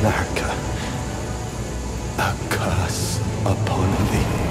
America, a curse upon thee.